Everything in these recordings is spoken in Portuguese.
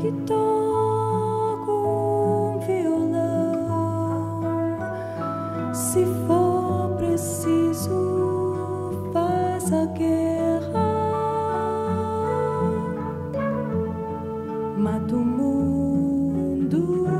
que toco um violão. Se for preciso, faz a guerra, mata o mundo.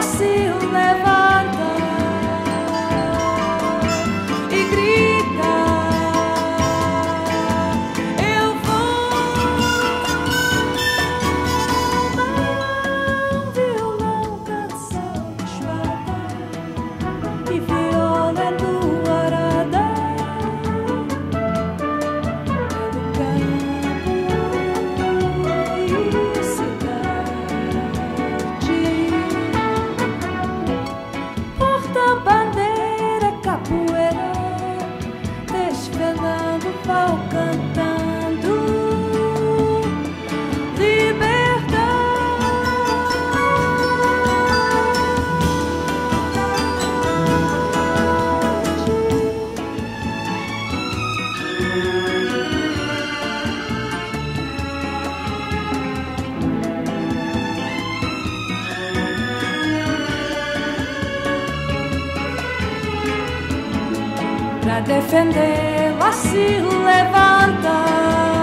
fácil levar. Pra defendê-la se assim levantar.